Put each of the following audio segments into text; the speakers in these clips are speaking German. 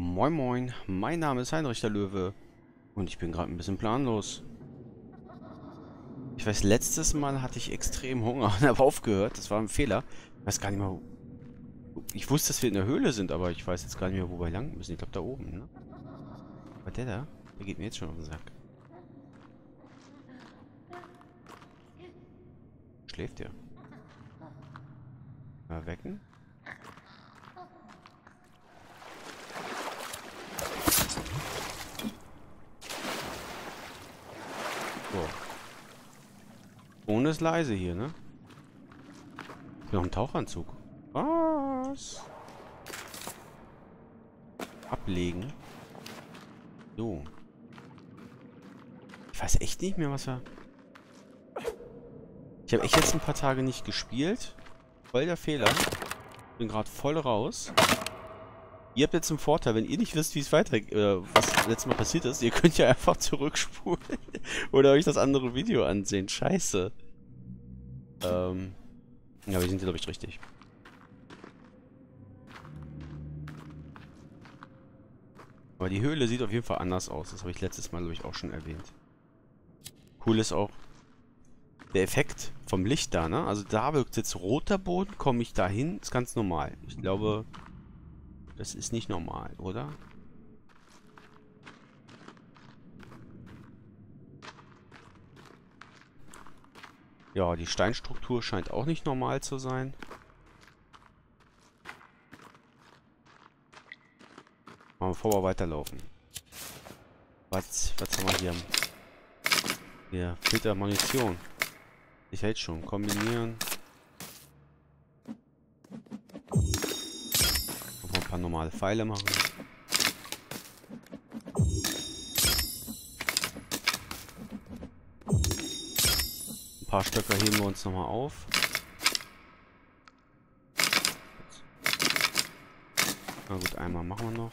Moin Moin, mein Name ist Heinrich der Löwe und ich bin gerade ein bisschen planlos. Ich weiß, letztes Mal hatte ich extrem Hunger und habe aufgehört. Das war ein Fehler. Ich weiß gar nicht mehr. Ich wusste, dass wir in der Höhle sind, aber ich weiß jetzt gar nicht mehr, wo wir lang müssen. Ich glaube, da oben, ne? Aber der da, der geht mir jetzt schon auf den Sack. Schläft der? Mal wecken? So. Ohne ist leise hier, ne? Noch ein Tauchanzug. Was? Ablegen. So. Ich weiß echt nicht mehr, was er... Ich habe echt jetzt ein paar Tage nicht gespielt. Voll der Fehler. Bin gerade voll raus. Ihr habt jetzt einen Vorteil, wenn ihr nicht wisst, wie es weiter, äh, was letztes Mal passiert ist, ihr könnt ja einfach zurückspulen oder euch das andere Video ansehen. Scheiße. Ähm, ja, wir sind glaube ich richtig. Aber die Höhle sieht auf jeden Fall anders aus. Das habe ich letztes Mal, glaube ich, auch schon erwähnt. Cool ist auch der Effekt vom Licht da, ne? Also da wirkt jetzt roter Boden, komme ich da hin, ist ganz normal. Ich glaube, das ist nicht normal, oder? Ja, die Steinstruktur scheint auch nicht normal zu sein. Mal bevor wir weiterlaufen. Was, was haben wir hier? Hier, Filter Munition. Ich hält schon. Kombinieren. Normale Pfeile machen. Ein paar Stöcker heben wir uns nochmal auf. Na gut, einmal machen wir noch.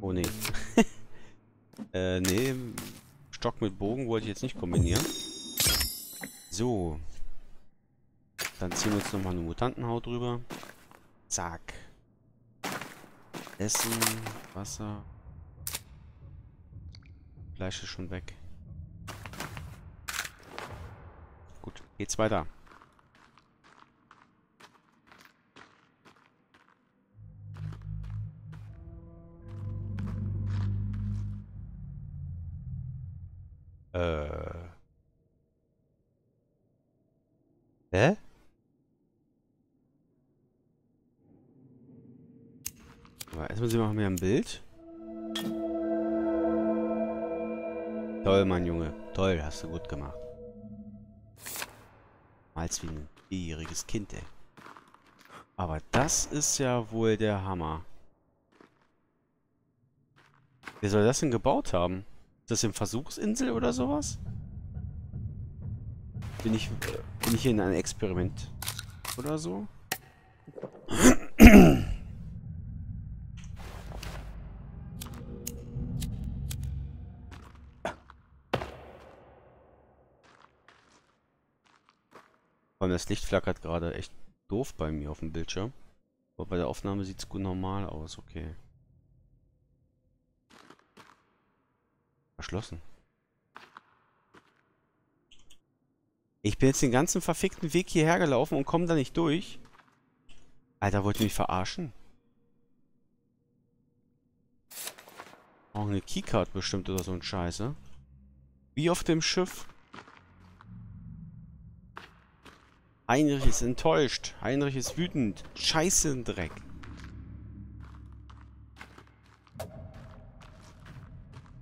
Oh nee. äh, nee. Stock mit Bogen wollte ich jetzt nicht kombinieren. So. Dann ziehen wir uns nochmal eine Mutantenhaut drüber. Zack. Essen, Wasser. Fleisch ist schon weg. Gut, geht's weiter. Äh. Hä? Aber mal ein Bild. Toll, mein Junge. Toll, hast du gut gemacht. Malst wie ein vierjähriges Kind, ey. Aber das ist ja wohl der Hammer. Wer soll das denn gebaut haben? Ist das eine Versuchsinsel oder sowas? Bin ich, bin ich hier in einem Experiment oder so? Das Licht flackert gerade echt doof bei mir auf dem Bildschirm. Aber bei der Aufnahme sieht es gut normal aus, okay. Verschlossen. Ich bin jetzt den ganzen verfickten Weg hierher gelaufen und komme da nicht durch. Alter, wollt ihr mich verarschen? Auch eine Keycard bestimmt oder so ein Scheiße. Wie auf dem Schiff. Heinrich ist enttäuscht. Heinrich ist wütend. Scheiße in Dreck.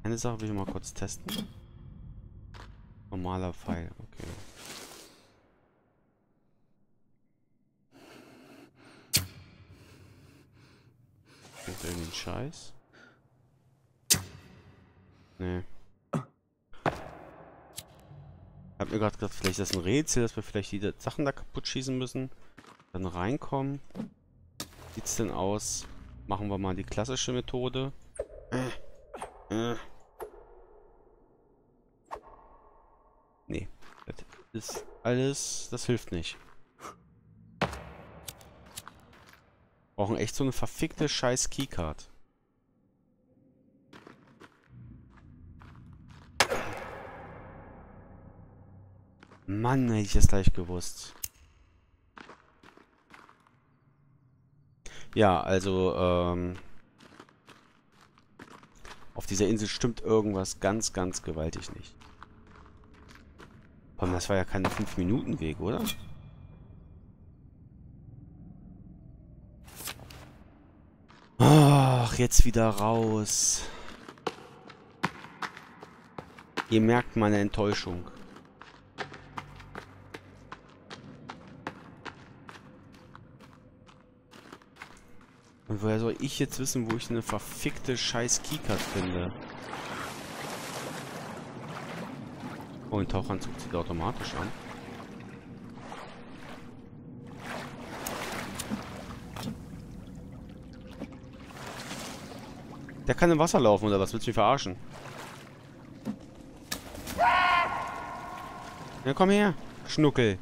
Eine Sache will ich mal kurz testen. Normaler Pfeil, okay. Gibt irgendeinen Scheiß? Nee. Hab mir gerade gedacht, vielleicht ist das ein Rätsel, dass wir vielleicht die Sachen da kaputt schießen müssen. Dann reinkommen. Sieht's denn aus? Machen wir mal die klassische Methode. Äh. Äh. Nee. Das ist alles... Das hilft nicht. Brauchen echt so eine verfickte scheiß Keycard. Mann, hätte ich das gleich gewusst. Ja, also, ähm... Auf dieser Insel stimmt irgendwas ganz, ganz gewaltig nicht. Komm, das war ja keine 5-Minuten-Weg, oder? Ach, jetzt wieder raus. Ihr merkt meine Enttäuschung. Und woher soll ich jetzt wissen, wo ich eine verfickte scheiß Keycard finde? Oh, ein Tauchanzug zieht automatisch an. Der kann im Wasser laufen, oder was? Willst du mich verarschen? Ja, komm her, Schnuckel.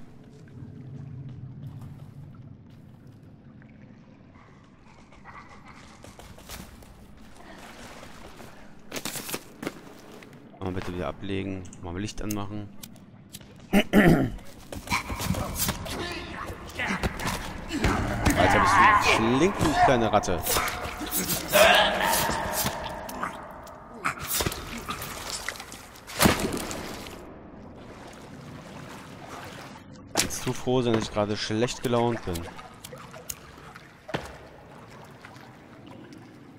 Bitte wieder ablegen. Mal Licht anmachen. Alter, bist du flink, du kleine Ratte. Kannst du froh sein, dass ich gerade schlecht gelaunt bin.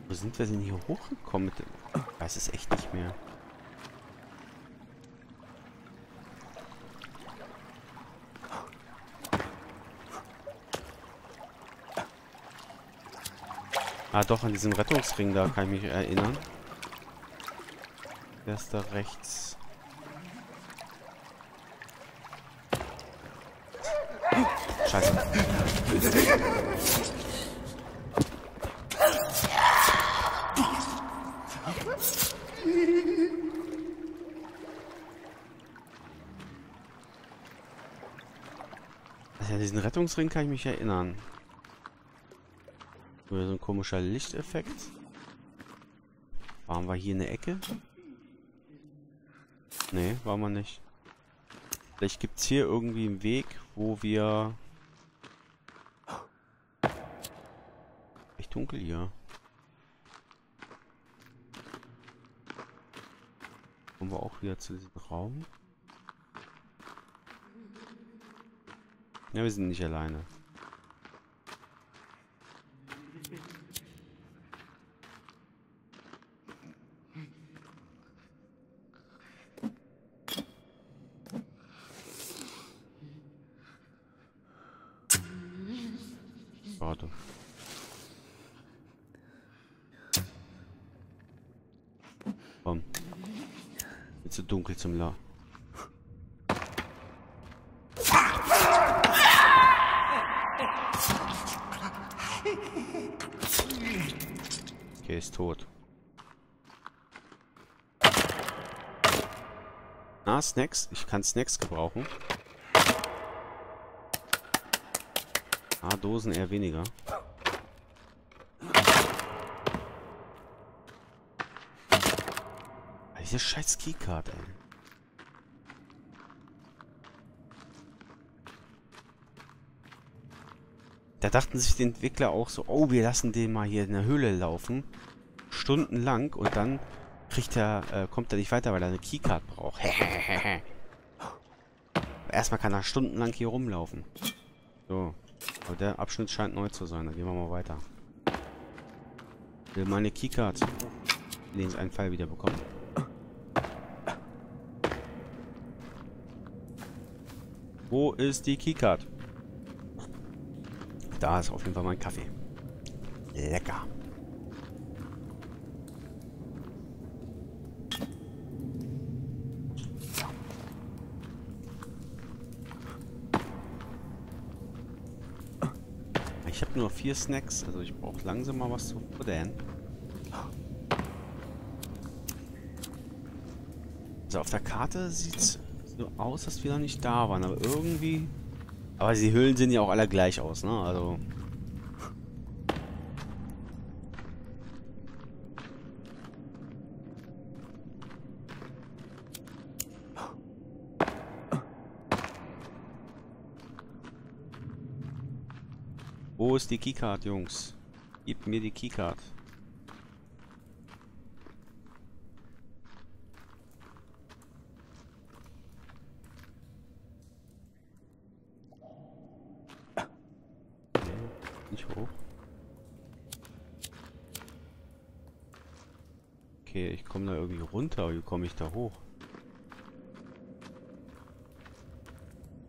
Wo sind wir denn hier hochgekommen? Ich weiß es echt nicht mehr. Ah, doch, an diesem Rettungsring da kann ich mich erinnern. Der ist da rechts. Scheiße. An diesen Rettungsring kann ich mich erinnern. Nur so ein komischer Lichteffekt. Waren wir hier in der Ecke? Nee, waren wir nicht. Vielleicht gibt es hier irgendwie einen Weg, wo wir... Echt dunkel hier. Kommen wir auch wieder zu diesem Raum? Ja, wir sind nicht alleine. Warte. Komm. Ist La. Okay, ist tot. Ah, Snacks. Ich kann Snacks gebrauchen. Ah, Dosen eher weniger. Diese scheiß Keycard, ey. Da dachten sich die Entwickler auch so, oh, wir lassen den mal hier in der Höhle laufen. Stundenlang und dann kriegt er, äh, kommt er nicht weiter, weil er eine Keycard braucht. Erstmal kann er stundenlang hier rumlaufen. So. Aber der Abschnitt scheint neu zu sein. Dann gehen wir mal weiter. Ich will meine Keycard. Den einen Fall wieder bekommen. Wo ist die Keycard? Da ist auf jeden Fall mein Kaffee. Lecker. Ich habe nur vier Snacks, also ich brauche langsam mal was zu futtern. Also auf der Karte sieht es so aus, dass wir noch nicht da waren, aber irgendwie... Aber die Höhlen sehen ja auch alle gleich aus, ne? Also. Wo ist die Keycard, Jungs? Gib mir die Keycard. Runter. Wie komme ich da hoch?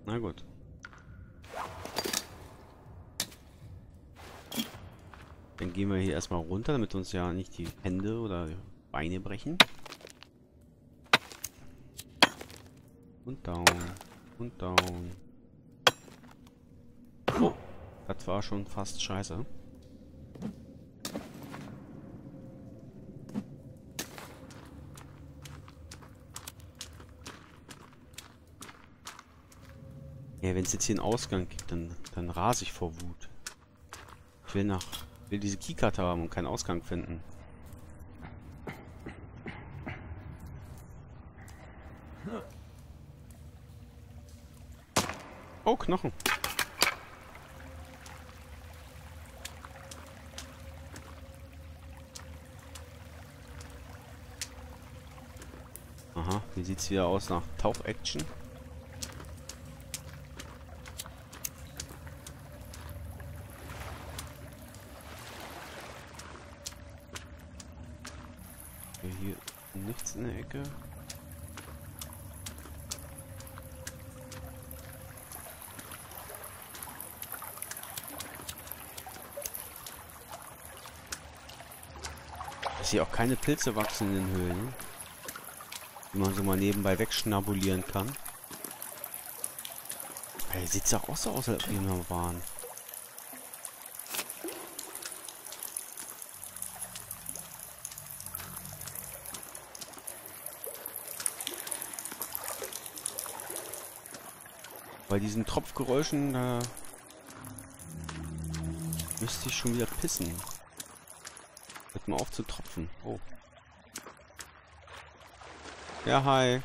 Na gut. Dann gehen wir hier erstmal runter, damit uns ja nicht die Hände oder Beine brechen. Und down. Und down. Oh, das war schon fast scheiße. Ja, wenn es jetzt hier einen Ausgang gibt, dann, dann rase ich vor Wut. Ich will nach will diese Keycard haben und keinen Ausgang finden. Oh, Knochen. Aha, wie sieht's wieder aus nach Tauch-Action? nichts in der Ecke. Dass hier auch keine Pilze wachsen in den Höhlen. Die man so mal nebenbei wegschnabulieren kann. Ey, sieht's auch so aus, als wir noch waren. Bei diesen Tropfgeräuschen, da müsste ich schon wieder pissen. Mal auf zu tropfen. Oh. Ja, hi.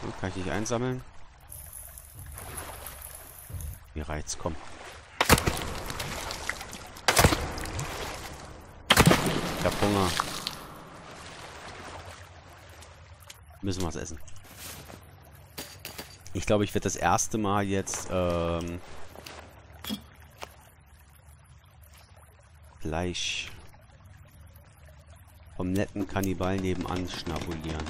So, kann ich dich einsammeln? Wie Reiz, komm. Ich hab Hunger. Müssen wir was essen. Ich glaube, ich werde das erste Mal jetzt ähm, Fleisch vom netten Kannibal nebenan schnabulieren.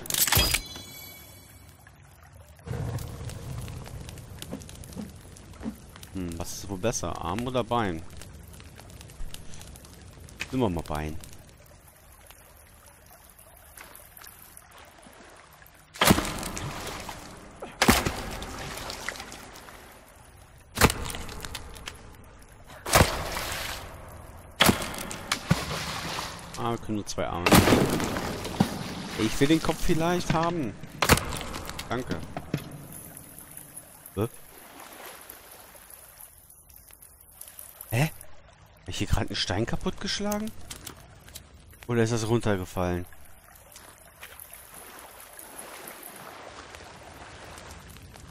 Hm, was ist wohl besser? Arm oder Bein? Nehmen wir mal Bein. Ah, wir können nur zwei Arme. Ich will den Kopf vielleicht haben. Danke. Hä? Hä? Hab ich hier gerade einen Stein kaputtgeschlagen? Oder ist das runtergefallen?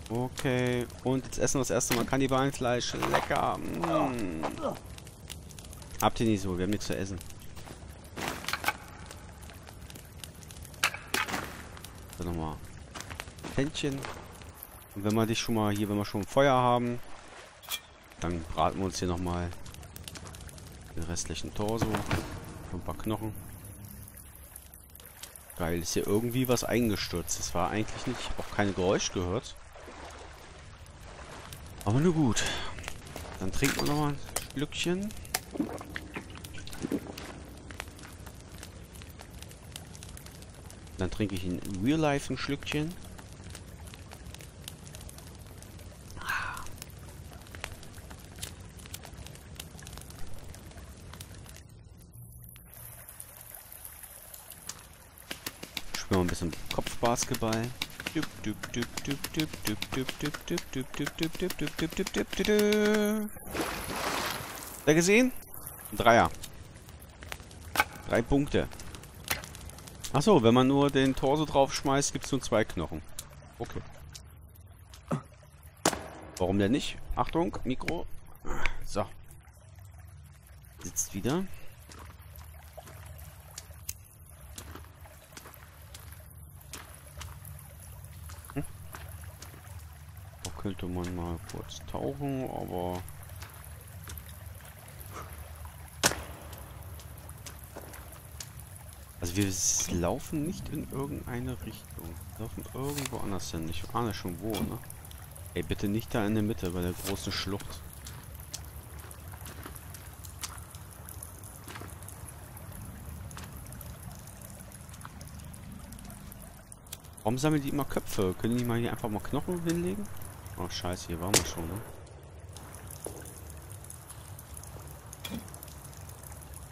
Okay, und jetzt essen wir das erste Mal Kannibalenfleisch. Lecker. Mm. Habt ihr nicht so, wir haben nichts zu essen. So, nochmal. Händchen. Und wenn wir dich schon mal hier, wenn wir schon Feuer haben, dann braten wir uns hier nochmal den restlichen Torso. Ein paar Knochen. Geil, ist hier irgendwie was eingestürzt. Das war eigentlich nicht, auch keine Geräusch gehört. Aber nur gut. Dann trinken wir nochmal ein Schlückchen. Dann trinke ich in Real Life ein Schlückchen. Spielen wir ein bisschen Kopfbasketball. Da gesehen? Ein Dreier. Drei Punkte. Achso, wenn man nur den Torso draufschmeißt, gibt es nur zwei Knochen. Okay. Warum denn nicht? Achtung, Mikro. So. Sitzt wieder. Könnte man mal kurz tauchen, aber... Also wir laufen nicht in irgendeine Richtung. Wir laufen irgendwo anders hin. Ich ahne schon wo, ne? Ey, bitte nicht da in der Mitte, bei der großen Schlucht. Warum sammeln die immer Köpfe? Können die mal hier einfach mal Knochen hinlegen? Oh, scheiße, hier waren wir schon, ne?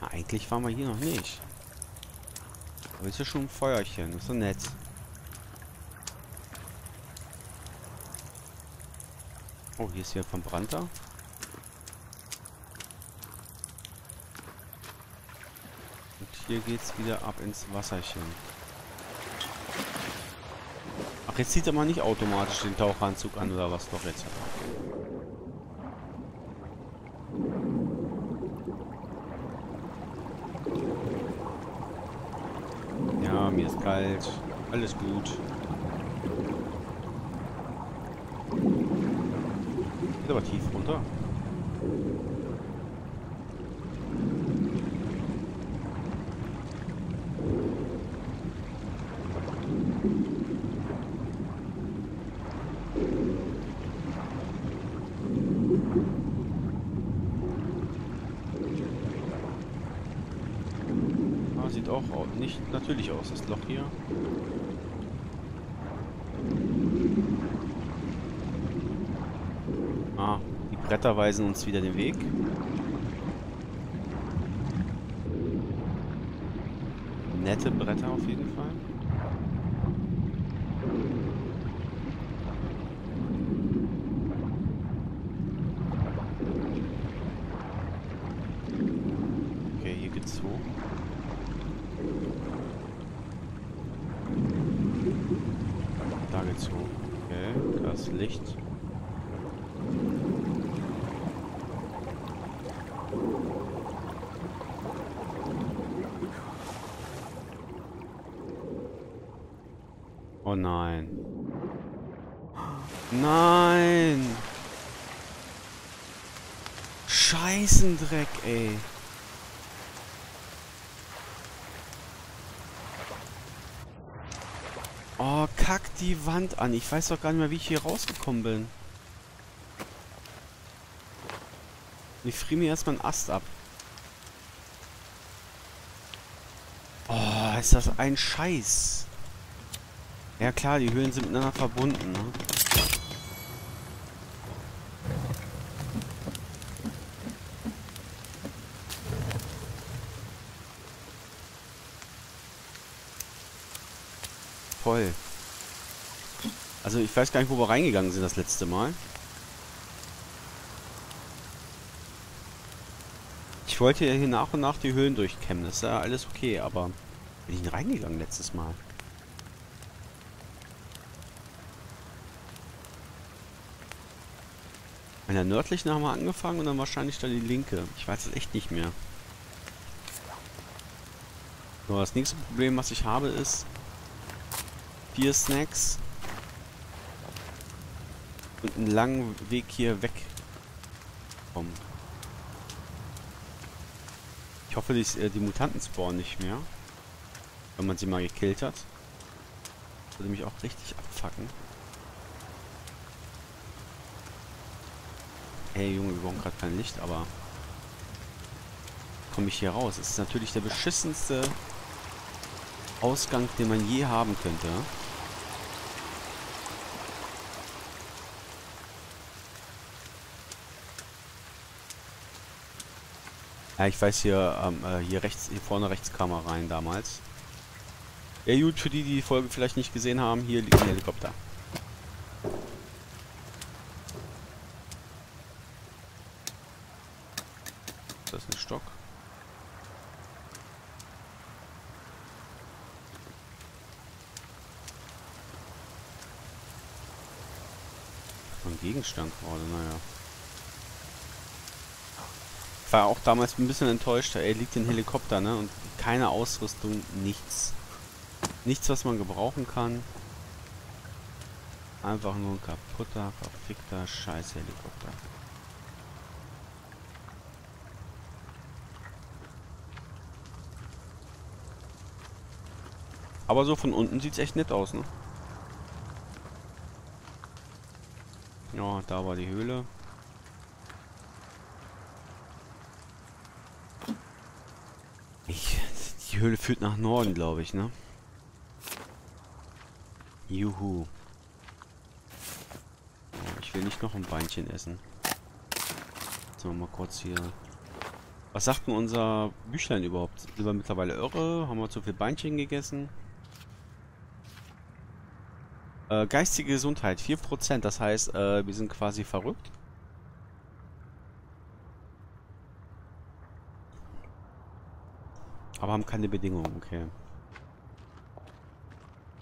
Na, eigentlich waren wir hier noch nicht. Aber ist ja schon ein Feuerchen, ist so nett. Oh, hier ist hier verbrannter. Und hier geht's wieder ab ins Wasserchen. Ach, jetzt zieht er mal nicht automatisch den Tauchanzug an, oder was doch jetzt? Ja, mir ist kalt. Alles gut. Geht aber tief runter. Ah, sieht auch nicht natürlich aus, das Loch hier. Bretter weisen uns wieder den Weg. Nette Bretter auf jeden Fall. Okay, hier geht's hoch. Da geht's hoch. Okay, das Licht. Oh nein. Nein! Scheißendreck, ey. Oh, kack die Wand an. Ich weiß doch gar nicht mehr, wie ich hier rausgekommen bin. Ich friere mir erstmal einen Ast ab. Oh, ist das ein Scheiß. Ja klar, die Höhlen sind miteinander verbunden, ne? Voll. Also ich weiß gar nicht, wo wir reingegangen sind das letzte Mal. Ich wollte ja hier nach und nach die Höhlen durchkämmen. Das ist ja alles okay, aber bin ich denn reingegangen letztes Mal? An der nördlichen haben wir angefangen und dann wahrscheinlich dann die linke. Ich weiß es echt nicht mehr. So, das nächste Problem, was ich habe, ist vier Snacks und einen langen Weg hier weg. Kommen. Ich hoffe, die, äh, die Mutanten spawnen nicht mehr. Wenn man sie mal gekillt hat. Würde mich auch richtig abfacken. Hey Junge, wir brauchen gerade kein Licht, aber... Komme ich hier raus? Das ist natürlich der beschissenste Ausgang, den man je haben könnte. Ja, ich weiß hier, ähm, äh, hier rechts, hier vorne rechts kam er rein damals. Ja gut, für die, die die Folge vielleicht nicht gesehen haben, hier liegt ein Helikopter. Das Ist ein Stock? Ein Gegenstand gerade, naja. War auch damals ein bisschen enttäuscht. Er liegt in Helikopter, ne? Und keine Ausrüstung, nichts. Nichts, was man gebrauchen kann. Einfach nur ein kaputter, verfickter Scheiß-Helikopter. Aber so von unten sieht es echt nett aus, ne? Ja, da war die Höhle. Ich, die Höhle führt nach Norden, glaube ich, ne? Juhu. Oh, ich will nicht noch ein Beinchen essen. Jetzt mal kurz hier. Was sagt denn unser Büchlein überhaupt? Sind wir mittlerweile irre? Haben wir zu viel Beinchen gegessen? Äh, geistige Gesundheit, 4%. Das heißt, äh, wir sind quasi verrückt. Aber haben keine Bedingungen, okay.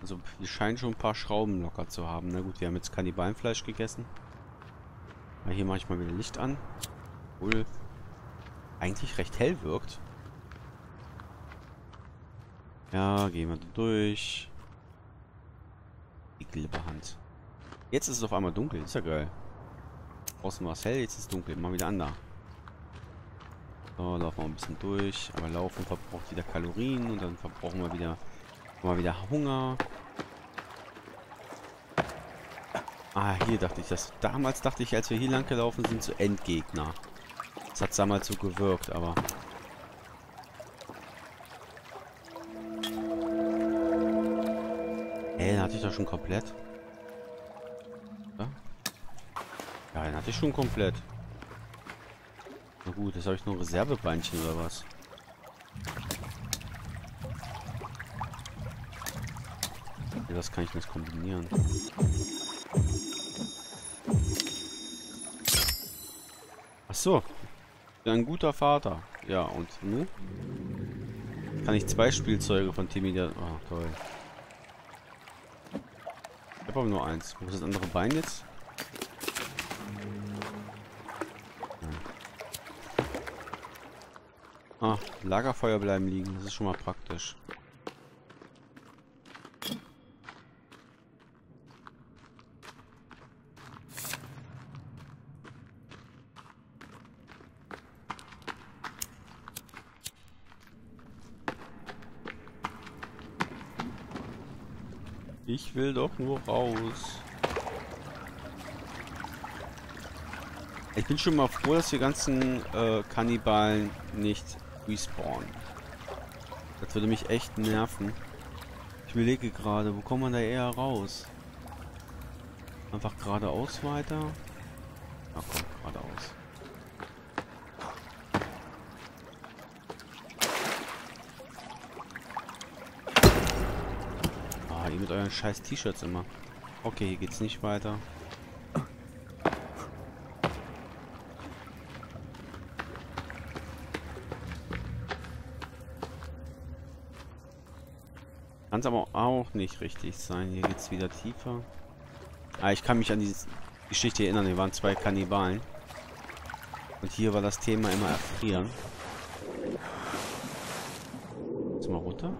Also wir scheinen schon ein paar Schrauben locker zu haben. Na gut, wir haben jetzt Kannibalenfleisch gegessen. Aber hier mache ich mal wieder Licht an. Obwohl eigentlich recht hell wirkt. Ja, gehen wir durch. Die Glibberhand. Jetzt ist es auf einmal dunkel. Ist ja geil. Außen war es hell, jetzt ist es dunkel. Mal wieder an da. So, laufen wir ein bisschen durch. Aber Laufen verbraucht wieder Kalorien und dann verbrauchen wir wieder mal wieder Hunger. Ah, hier dachte ich das. Damals dachte ich, als wir hier lang gelaufen sind, zu Endgegner. Das hat damals so gewirkt, aber... Ey, den hatte ich doch schon komplett. Ja, ja den hatte ich schon komplett. Gut, das habe ich nur Reservebeinchen oder was? Ja, das kann ich nicht kombinieren. Ach so. Ein guter Vater. Ja, und nun? Kann ich zwei Spielzeuge von Timmy der... Oh, toll. Ich habe aber nur eins. Wo ist das andere Bein jetzt? Ah, Lagerfeuer bleiben liegen. Das ist schon mal praktisch. Ich will doch nur raus. Ich bin schon mal froh, dass die ganzen äh, Kannibalen nicht respawnen. Das würde mich echt nerven. Ich überlege gerade, wo kommt man da eher raus? Einfach geradeaus weiter? Na komm, geradeaus. Ah, ihr mit euren scheiß T-Shirts immer. Okay, hier geht's nicht weiter. Es aber auch nicht richtig sein. Hier geht es wieder tiefer. Ah, ich kann mich an diese Geschichte erinnern. Hier waren zwei Kannibalen. Und hier war das Thema immer erfrieren. Jetzt mal runter.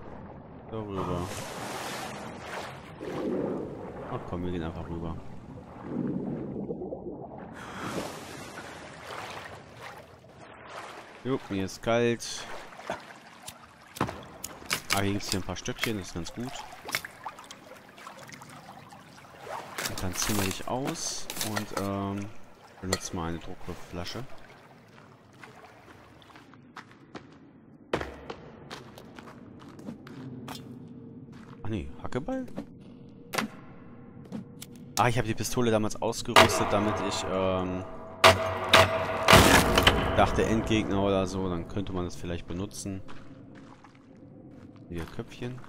Darüber. Ach komm, wir gehen einfach rüber. Jo, mir ist kalt. Ah, hier es hier ein paar Stöckchen, das ist ganz gut. Und dann ziehen wir dich aus und ähm, benutzen mal eine Druckluftflasche. Ach nee, Hackeball? Ah, ich habe die Pistole damals ausgerüstet, damit ich ähm, dachte Endgegner oder so, dann könnte man das vielleicht benutzen. Hier Köpfchen.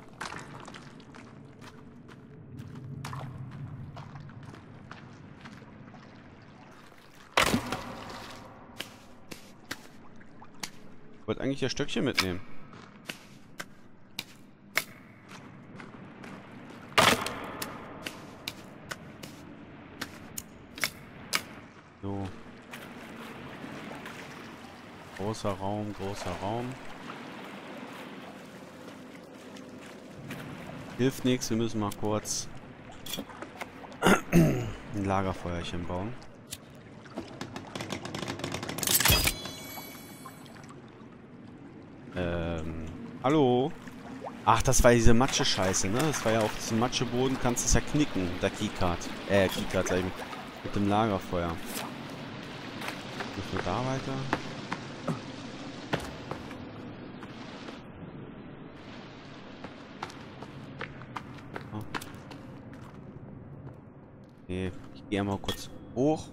Ich wollte eigentlich das Stöckchen mitnehmen. So. Großer Raum, großer Raum. Hilft nichts, wir müssen mal kurz ein Lagerfeuerchen bauen. Ähm, hallo? Ach, das war diese Matsche-Scheiße, ne? Das war ja auf diesem Matscheboden, kannst du es ja knicken, der Keycard. Äh, Keycard, sag ich Mit dem Lagerfeuer. Müssen wir da weiter? Okay, ich gehe mal kurz hoch.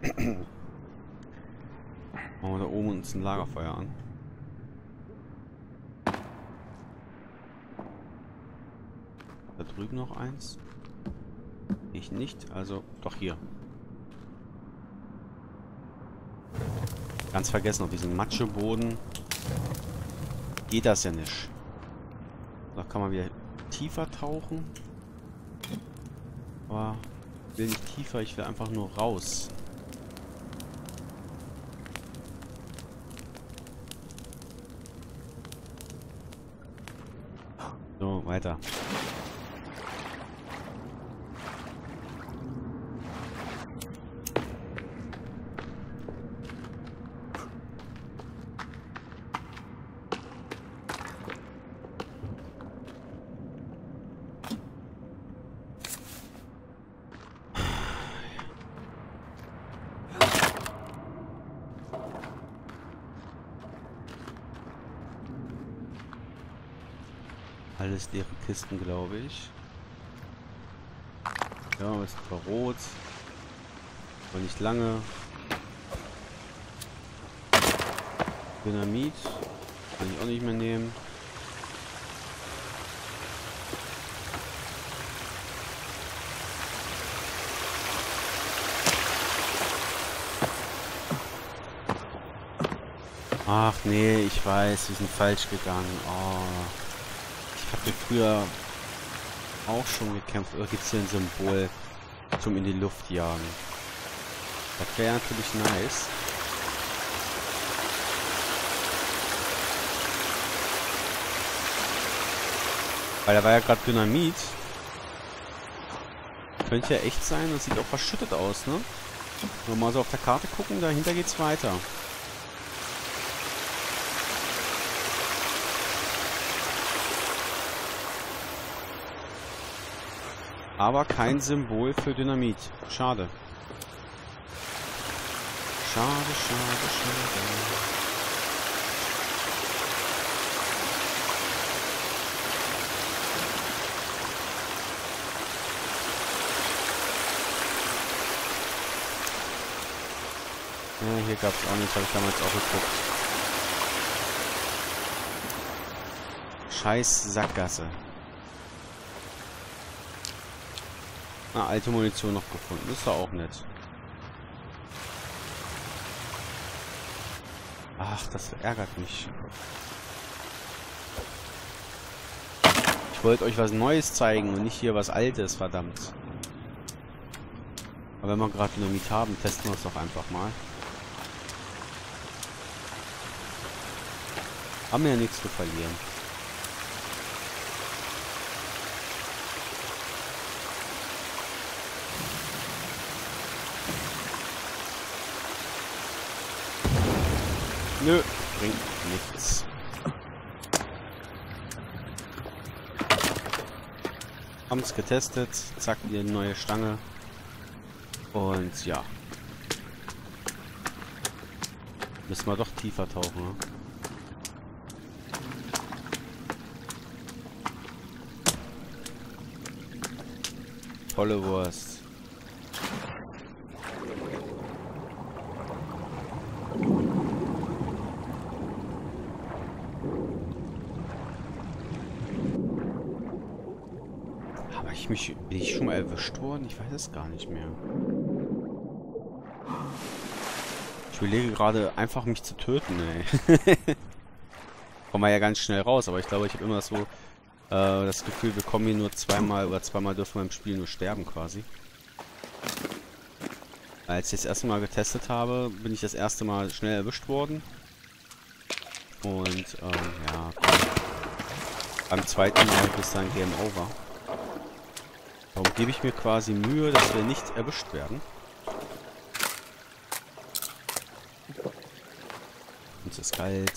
Machen wir da oben uns ein Lagerfeuer an. Da drüben noch eins. Ich nicht, also doch hier. Ganz vergessen, auf diesem Matscheboden geht das ja nicht. Da kann man wieder tiefer tauchen. Aber ich will nicht tiefer, ich will einfach nur raus. So, weiter. Alles Kisten, glaube ich. Ja, was ist zwar rot. Aber nicht lange. Dynamit. Kann ich auch nicht mehr nehmen. Ach nee, ich weiß, wir sind falsch gegangen. Oh. Ich habe früher auch schon gekämpft. Oder gibt es hier ein Symbol zum in die Luft jagen? Das wäre natürlich nice. Weil da war ja gerade Dynamit. Könnte ja echt sein. Das sieht auch verschüttet aus, ne? Wir mal so auf der Karte gucken, dahinter geht's weiter. Aber kein Symbol für Dynamit. Schade. Schade, schade, schade. Ja, hier gab es auch nichts, habe ich damals auch geguckt. Scheiß Sackgasse. Ah, alte Munition noch gefunden. ist doch auch nett. Ach, das ärgert mich. Ich wollte euch was Neues zeigen und nicht hier was Altes, verdammt. Aber wenn wir gerade Dynamit haben, testen wir es doch einfach mal. Haben wir ja nichts zu verlieren. Nö, bringt nichts. Haben es getestet, zack, die neue Stange. Und ja. Müssen wir doch tiefer tauchen, ne? Volle Wurst. Ich mich... Bin ich schon mal erwischt worden? Ich weiß es gar nicht mehr. Ich überlege gerade, einfach mich zu töten, ey. kommen wir ja ganz schnell raus, aber ich glaube, ich habe immer so äh, das Gefühl, wir kommen hier nur zweimal oder zweimal dürfen wir im Spiel nur sterben quasi. Als ich das erste Mal getestet habe, bin ich das erste Mal schnell erwischt worden. Und ähm, ja, beim zweiten Mal ist dann Game Over. Darum gebe ich mir quasi Mühe, dass wir nicht erwischt werden. Uns ist kalt.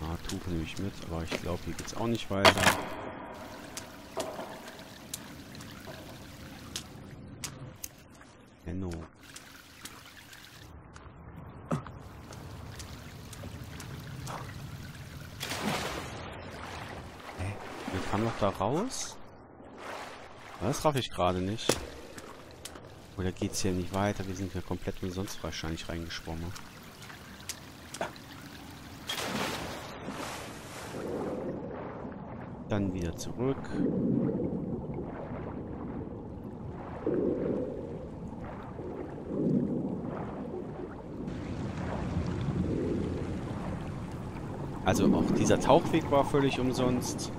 Ah, Tuch nehme ich mit, aber ich glaube, hier geht es auch nicht weiter. Enno. Hä? Wir kamen doch da raus? Das ich gerade nicht. Oder geht's hier nicht weiter? Wir sind ja komplett umsonst wahrscheinlich reingeschwommen. Dann wieder zurück. Also auch dieser Tauchweg war völlig umsonst.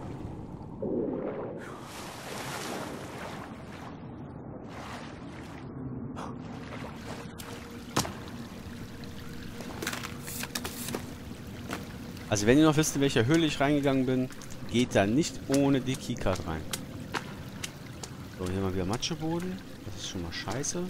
Also wenn ihr noch wisst, in welcher Höhle ich reingegangen bin, geht da nicht ohne die Keycard rein. So, hier mal wieder Matscheboden. Das ist schon mal scheiße.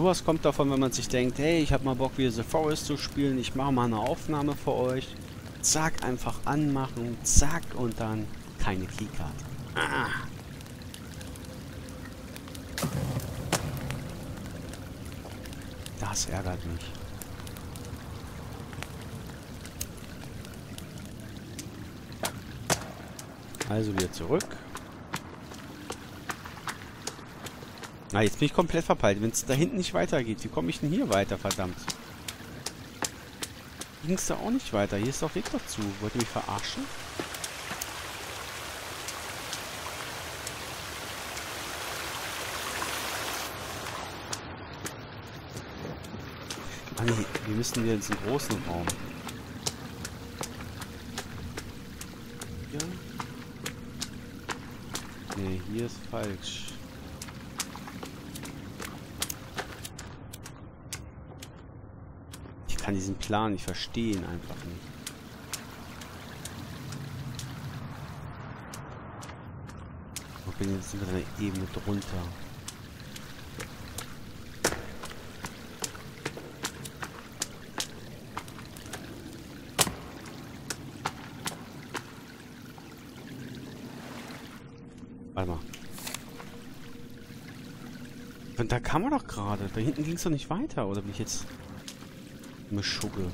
Sowas kommt davon, wenn man sich denkt, hey, ich habe mal Bock, wie The Forest zu spielen, ich mache mal eine Aufnahme für euch. Zack, einfach anmachen, zack, und dann keine Keycard. Ah. Das ärgert mich. Also wieder zurück. Na, jetzt bin ich komplett verpeilt. Wenn es da hinten nicht weitergeht, wie komme ich denn hier weiter, verdammt? Ging es da auch nicht weiter? Hier ist doch Weg dazu. Wollt ihr mich verarschen? Ah nee, wir müssen wieder in diesen großen Raum. Hier? Nee, hier ist falsch. Plan nicht verstehen, einfach nicht. Ich bin jetzt mit einer Ebene drunter. Warte mal. Und da kann man doch gerade. Da hinten ging es doch nicht weiter, oder bin ich jetzt... Mischugge.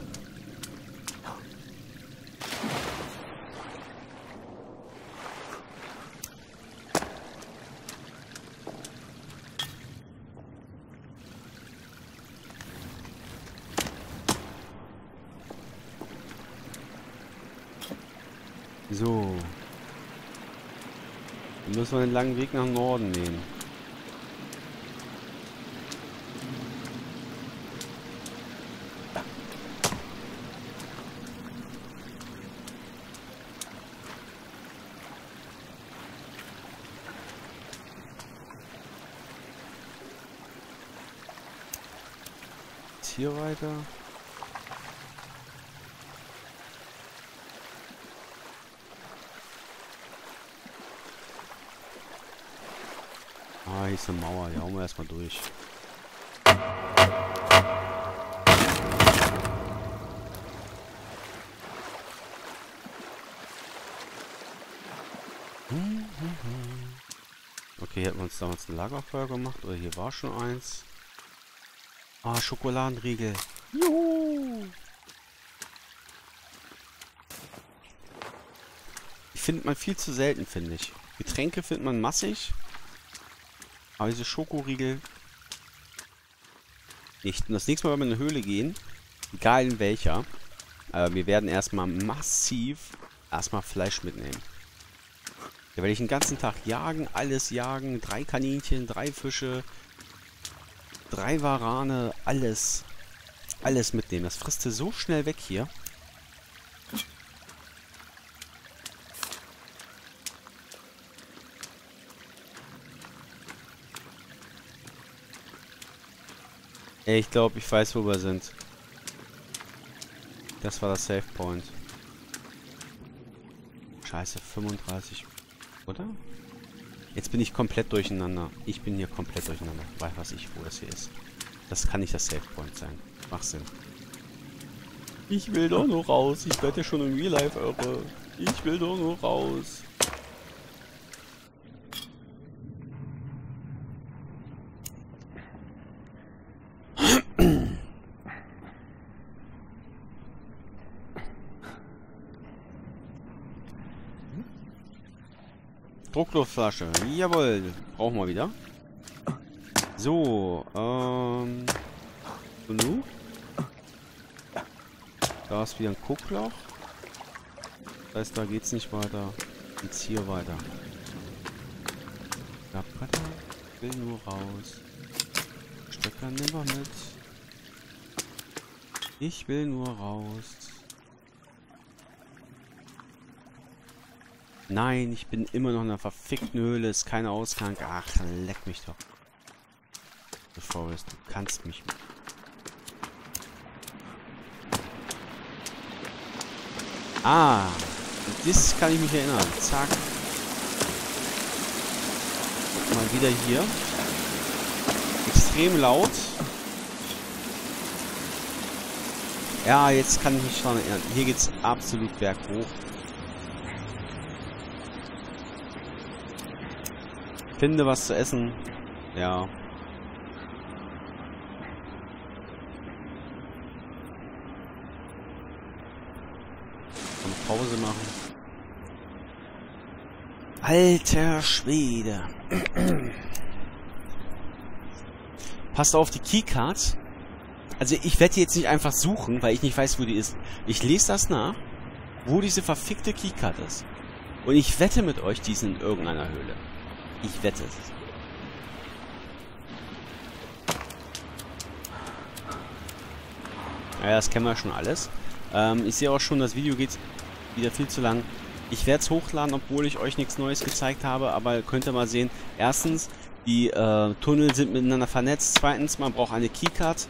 So. Dann müssen wir den langen Weg nach Norden nehmen. hier weiter? Ah, hier ist eine Mauer. Die hauen wir erstmal durch. Okay, hier hatten wir uns damals ein Lagerfeuer gemacht. Oder hier war schon eins. Ah, Schokoladenriegel. Juhu. Die findet man viel zu selten, finde ich. Getränke findet man massig. Aber diese Schokoriegel nicht. Und das nächste Mal, wenn wir in eine Höhle gehen, egal in welcher, äh, wir werden erstmal massiv erstmal Fleisch mitnehmen. Da werde ich den ganzen Tag jagen, alles jagen. Drei Kaninchen, drei Fische, drei Warane, alles. Alles mitnehmen. Das frisst du so schnell weg hier. Ich glaube, ich weiß, wo wir sind. Das war das Save Point. Scheiße, 35. Oder? Jetzt bin ich komplett durcheinander. Ich bin hier komplett durcheinander. Weiß was ich, wo das hier ist. Das kann nicht das Save Point sein. Macht Sinn. Ich will doch nur raus. Ich werde ja schon im Real Life irre. Ich will doch nur raus. Druckluftflasche. Jawohl. Brauchen wir wieder. So, ähm... Genug. Da ist wieder ein Guckloch. Das heißt, da geht's nicht weiter. Geht's hier weiter. Klappbretter. Will nur raus. Stöcker nehmen wir mit. Ich will nur raus. Nein, ich bin immer noch in einer verfickten Höhle. Ist kein Ausgang. Ach, leck mich doch. The Forest, du kannst mich... Ah, das kann ich mich erinnern. Zack. Mal wieder hier. Extrem laut. Ja, jetzt kann ich mich schon erinnern. Hier geht's absolut berghoch. Finde was zu essen. Ja. Und Pause machen. Alter Schwede. Passt auf die Keycard. Also ich werde jetzt nicht einfach suchen, weil ich nicht weiß, wo die ist. Ich lese das nach, wo diese verfickte Keycard ist. Und ich wette mit euch, die ist in irgendeiner Höhle. Ich wette es. Ja, das kennen wir schon alles. Ähm, ich sehe auch schon, das Video geht wieder viel zu lang. Ich werde es hochladen, obwohl ich euch nichts Neues gezeigt habe, aber könnt ihr mal sehen. Erstens, die äh, Tunnel sind miteinander vernetzt. Zweitens, man braucht eine Keycard.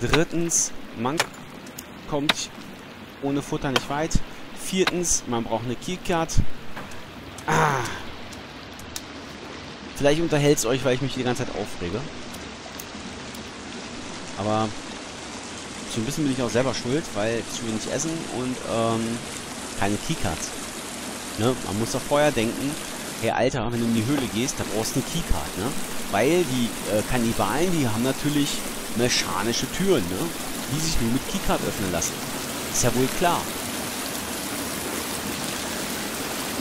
Drittens, man kommt ohne Futter nicht weit. Viertens, man braucht eine Keycard. Ah, Vielleicht unterhält es euch, weil ich mich die ganze Zeit aufrege. Aber so ein bisschen bin ich auch selber schuld, weil zu wenig essen und ähm, keine Keycards. Ne? Man muss doch vorher denken, hey Alter, wenn du in die Höhle gehst, da brauchst du eine Keycard, ne? Weil die äh, Kannibalen, die haben natürlich mechanische Türen, ne? Die sich nur mit Keycard öffnen lassen. Ist ja wohl klar.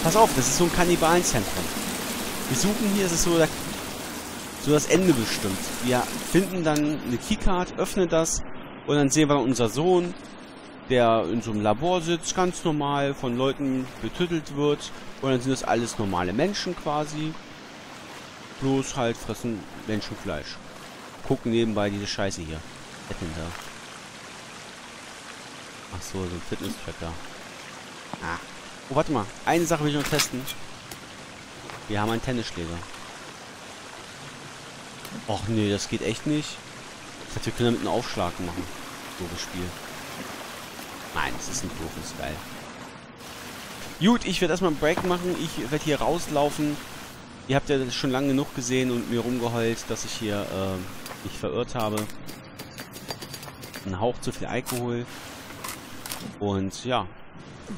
Pass auf, das ist so ein Kannibalenzentrum. Wir suchen hier, es ist so, der, so das Ende bestimmt. Wir finden dann eine Keycard, öffnen das und dann sehen wir unser Sohn, der in so einem Labor sitzt, ganz normal von Leuten betüttelt wird. Und dann sind das alles normale Menschen quasi. Bloß halt fressen Menschenfleisch. Gucken nebenbei diese Scheiße hier. Da? Ach so, so ein Fitness-Tracker. Ah. Oh, warte mal. Eine Sache will ich noch testen. Wir haben einen Tennisschläger. Och nee, das geht echt nicht. Ich dachte, wir können damit einen Aufschlag machen. Doofes Spiel. Nein, das ist ein doofes geil. Gut, ich werde erstmal einen Break machen. Ich werde hier rauslaufen. Ihr habt ja das schon lange genug gesehen und mir rumgeheult, dass ich hier äh, mich verirrt habe. Ein Hauch zu viel Alkohol. Und ja,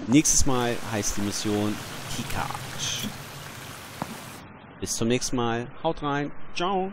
nächstes Mal heißt die Mission Keycard. Bis zum nächsten Mal. Haut rein. Ciao.